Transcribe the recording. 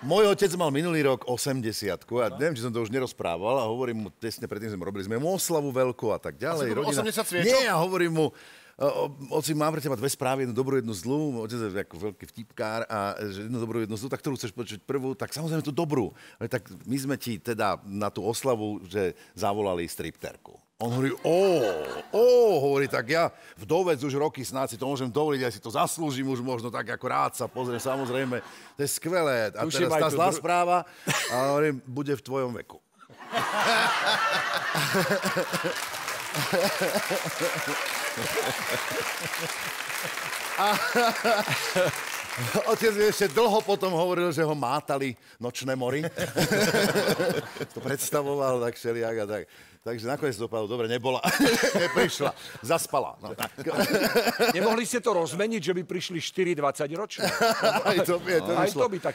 Môj otec mal minulý rok 80 a neviem, či som to už nerozprával a hovorím mu, tesne predtým sme robili, sme mu oslavu veľkú a tak ďalej. A 80 sviečok? Nie, ja hovorím mu, oci, mám pre teba dve správy, jednu dobrú, jednu zlú. Otec je ako veľký vtipkár a že jednu dobrú, jednu zlú, tak ktorú chceš počuť prvú, tak samozrejme tú dobrú. Ale tak my sme ti teda na tú oslavu, že zavolali stripterku. On hovorí, ó, ó, hovorí, tak ja vdovec už roky snáď si to môžem dovoliť, ja si to zaslúžim už možno tak, ako rád sa pozriem, samozrejme, to je skvelé. A Tuším teraz tá zlá dru- správa, a hovorím, bude v tvojom veku. Otec mi ešte dlho potom hovoril, že ho mátali nočné mory. to predstavoval tak všelijak a tak. Takže nakoniec dopadlo, dobre, nebola, neprišla, zaspala. No, tak. Nemohli ste to rozmeniť, že by prišli 4 20 ročné? Aj to, by, to Aj to by tak